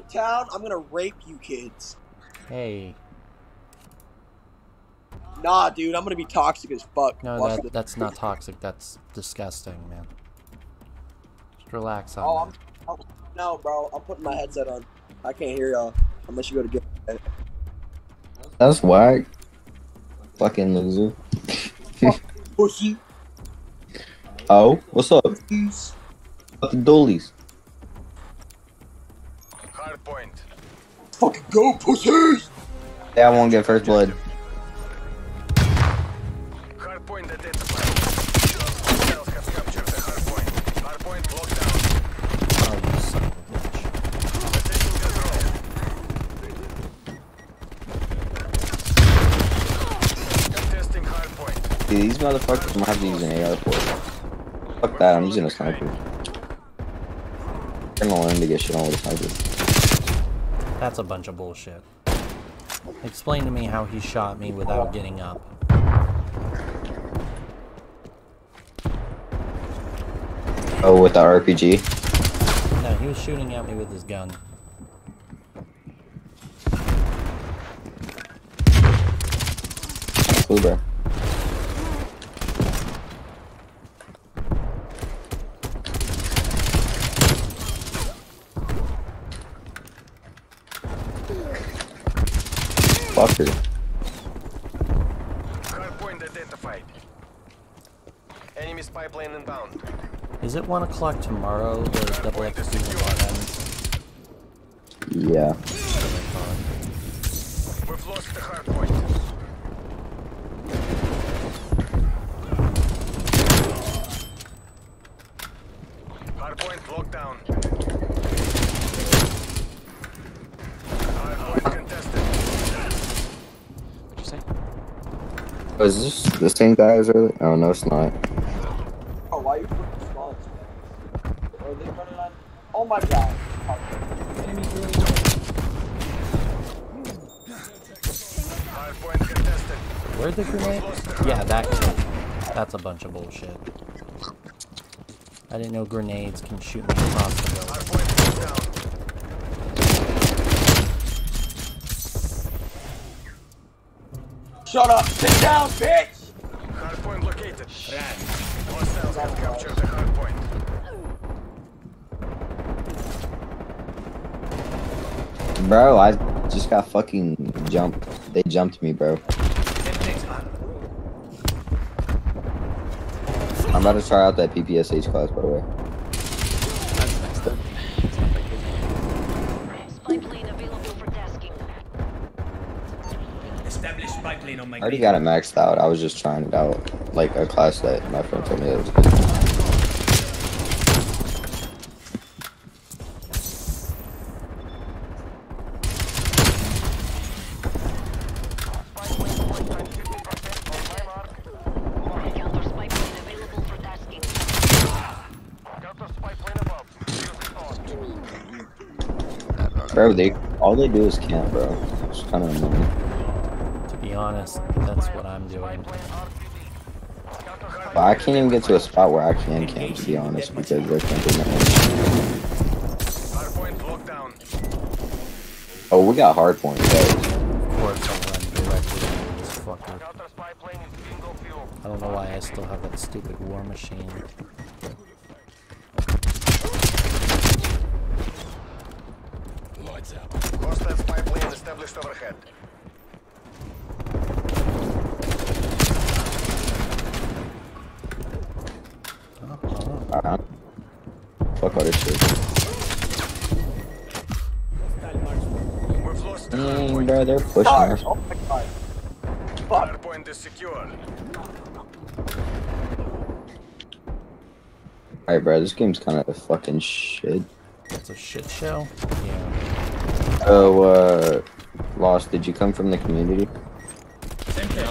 Nuketown, I'm gonna rape you kids. Hey, Nah, dude, I'm gonna be toxic as fuck. no, that that's not toxic. That's disgusting, man. Just relax on Oh, I'm, that. I'm, no, bro. I'm putting my headset on. I can't hear y'all unless you go to get. it. That's whack. Fucking loser. Pussy. Oh, what's up? Peace. What the doolies? Hard point. Fucking go, pussies. Yeah, I won't get first blood. Hard point identified. Hostiles have captured the hard point. Hard point locked down. Oh, you son of a bitch. Contesting hard point. Dude, these motherfuckers might have to use an AR for. Fuck that, I'm using a sniper. I'm gonna learn to get shit on with a sniper. That's a bunch of bullshit. Explain to me how he shot me without getting up. Oh, with the RPG? No, he was shooting at me with his gun. Cool, Fucker. Hard point identified. Enemy spy plane inbound. Is it one o'clock tomorrow? The double X season ends. Yeah. We've lost the hard point. Hard point locked down. Hard point contested. What'd you say? Oh, is this the same guy as earlier? Oh, no, it's not. Oh, why are you putting response? Are they running on? Oh my god. Hard point contested. Where'd the grenade? Yeah, that kid. That's a bunch of bullshit. I didn't know grenades can shoot me across the building. Hard point locked down. Shut up. Sit down, bitch. Hard point located. Hostiles have captured the hard point. Bro, I just got fucking jumped. They jumped me, bro. I'm about to try out that PPSH class, by the way. I already got it maxed out. I was just trying it out. Like a class that my friend told me that was good. Counter spy plane available for tasking. Counter spy plane above. Use it on. Bro, they all they do is camp, bro. It's kind of annoying. To be honest, that's what I'm doing. But I can't even get to a spot where I can camp, to be honest, because they're camping that Hard point locked down. Oh, we got hard points, guys. Of course I'll run directly into this fucker. Counter spy plane is bingo fuel. I don't know why I still have that stupid war machine. Hostile spy plane established overhead. Oh, oh. Uh-huh. Fuck all this shit. We've lost the hard Dang, point. bro, they're pushing Sorry. us. Oh my god. Hard point is secure. Alright, bro, this game's kind of a fucking shit. It's a shit show? Yeah. Oh, uh, Lost, did you come from the community? Same thing.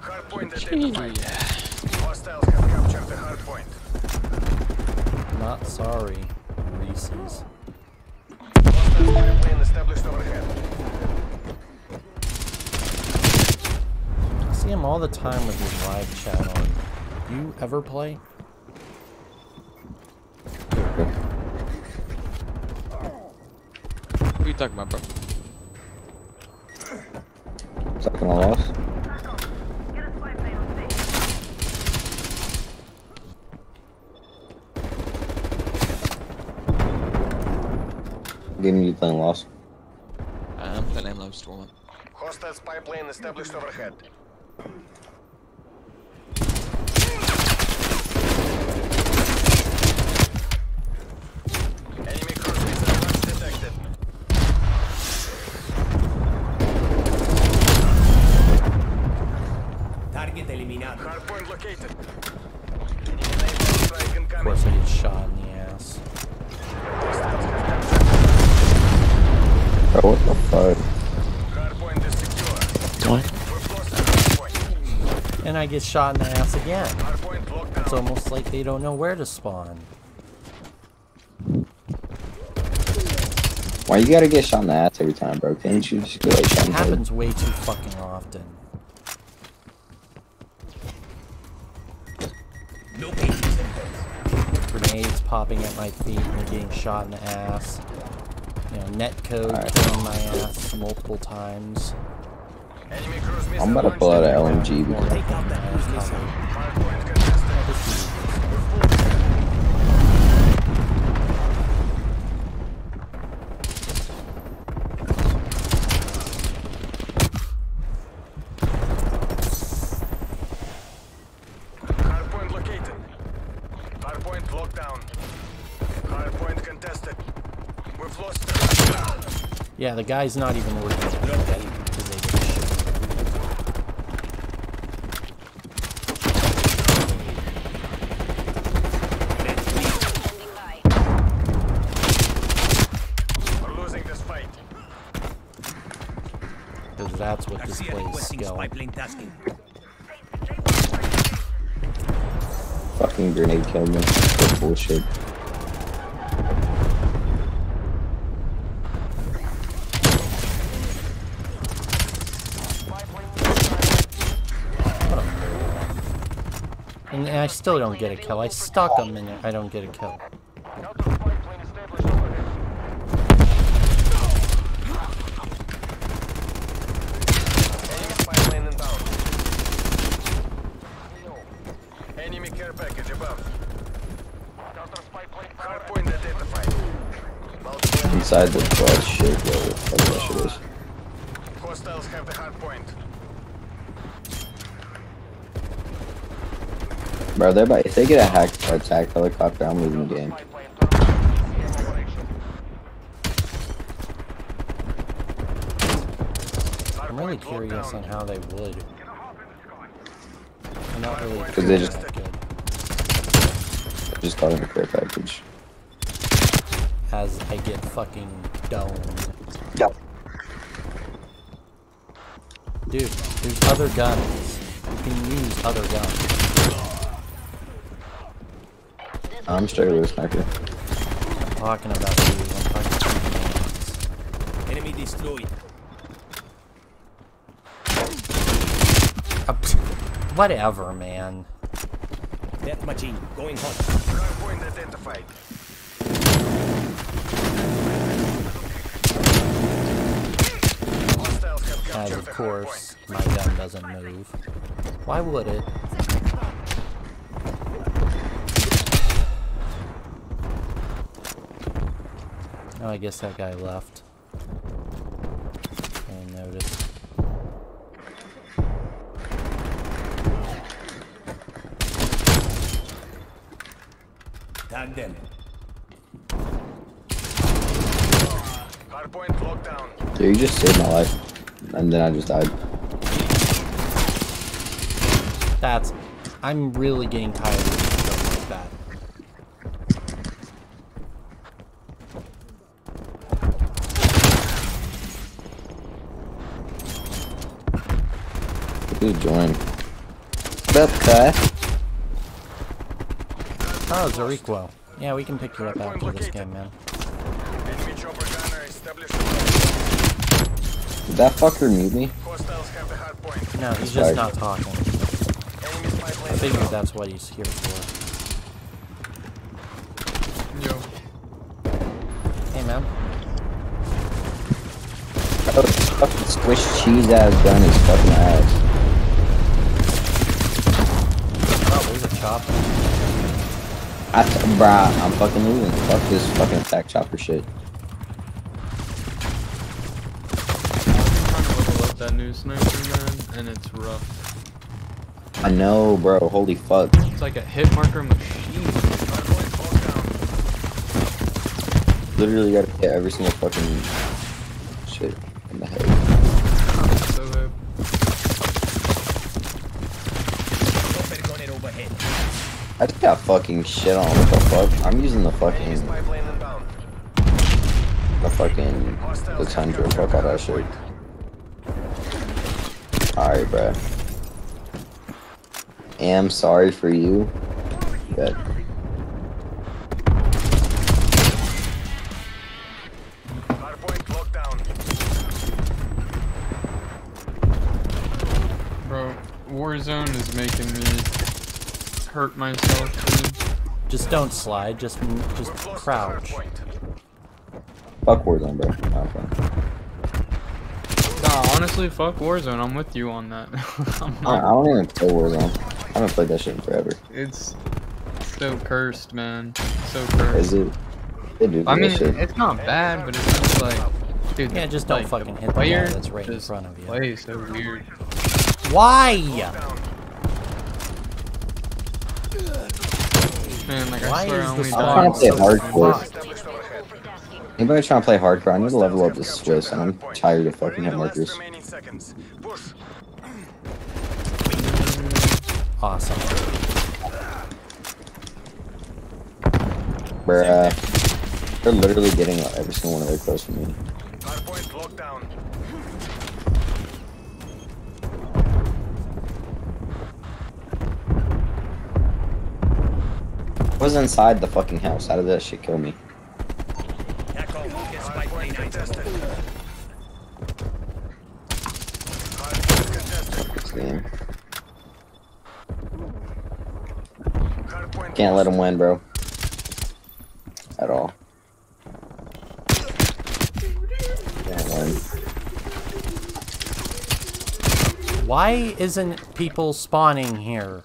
Hard point identified. Hostiles have captured the hard. Not sorry, Reese's. I see him all the time with his live chat on. You ever play? What are you talking about, bro? Second loss. Give me you playing lost. Uh, I'm playing M Love Storm. Hostile spy plane established overhead. Enemy cruise missile launch detected. Target eliminado. Hardpoint located. Naval strike Of course, I get shot Bro, what the fuck? Hardpoint is secure. What? We're close to hardpoint. And I get shot in the ass again. Hardpoint locked down. It's almost like they don't know where to spawn. Why you gotta get shot in the ass every time, bro? Can't you just get like shot It in the happens way too fucking often. Locating symptoms. Grenades popping at my feet and getting shot in the ass. You know, net code Alright. killing my ass multiple times. Enemy cruise I'm about to pull out an detected. LMG because Take out that cruise missile. Hardpoint contested. Hardpoint located. Hardpoint locked down. Hardpoint contested. We've lost the Yeah, the guy's not even working because they get shit. Standing by. We're losing this fight. Because that's what this place is skill. spy plane tasking. fucking grenade killed me. That's bullshit. And I still don't get a kill. I stuck him and I don't get a kill. Counter spy plane established overhead. Enemy spy plane inbound. Enemy care package above. Counter spy plane hardpoint identified. Multiple Inside the butt shit, whatever the fuck that shit is. hostiles have the hardpoint. Bro, they're about, if they get a hack attack helicopter, I'm losing the game. Spy plane terminal. Operation. I'm really curious on how they would. I'm not really Because they just- that good. Just call it a care package. As I get fucking domed. Yep. Dude, there's other guns. You can use other guns. I'm straight with a sniper. I'm talking about you. I'm talking about guns. Enemy destroyed. Uh, Whatever, man. Death machine going hot. Hardpoint identified. Hostiles have As of course, my gun doesn't move. Why would it? Oh, I guess that guy left. I didn't notice. Tag them. Hardpoint locked. Dude, you just saved my life. And then I just died. That's. I'm really getting tired of stuff like that. Who's joined? Okay. Oh, Zariquo. Yeah, we can pick you up after this game, man. Enemy chopper gunner established. Did that fucker mute me? Hostiles have the hardpoint. No, he's Sorry. just not talking. I plane figured that's what he's here for. Hey, man. fucking Swiss cheese ass gun is fucking ass. There's. I, bruh, I'm fucking leaving. Fuck this fucking attack chopper shit. trying to level up that new sniper man, and it's rough. I know, bro. Holy fuck. It's like a hit marker machine. Hardpoint locked down. Literally gotta hit every single fucking shit in the head. So uh, Chopper gunner overhead. I just got fucking shit on. What the fuck? I'm using the fucking, Spy plane the fucking, the tundra. Fuck all that shit. Alright, bruh. Am sorry for you. But Hardpoint locked down. bro, Warzone is making me hurt myself. Dude. Just don't slide. Just just We're close to crouch. hardpoint. fuck Warzone, bro. Nah. Nah, honestly, fuck Warzone. I'm with you on that. I'm I, I don't even play Warzone. I haven't played that shit in forever. it's so cursed, man. So cursed. Is it? They do I mean, shit. it's not bad, but it's just like, dude. Yeah, just don't fucking hit the guy player that's right in front of you. Play so weird. Why? Down. Man, like Why I swear is I the only spawn trying to play died. so hardcore. fucked? Established overhead. For tasking. Anybody trying to play hardcore? I need to level up this Swiss, and I'm tired of fucking hit markers. remaining seconds. Push. Awesome. Bruh. They're literally getting every single one of their close from me. Was inside the fucking house. How did that shit kill me? Can't let them win, bro. At all. Can't win. Why isn't people spawning here?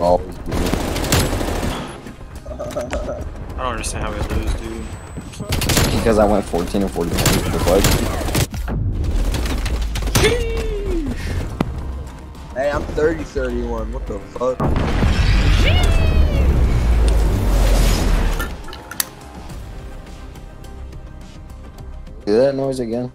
Always be. I don't understand how we lose, dude. Because I went 14 and 41. The fuck? Hey, I'm 30 31. What the fuck? Do that noise again.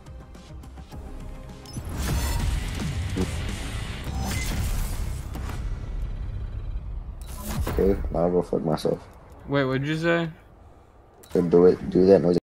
Okay, I'll go fuck myself. Wait, what'd you say? So do it. Do that noise.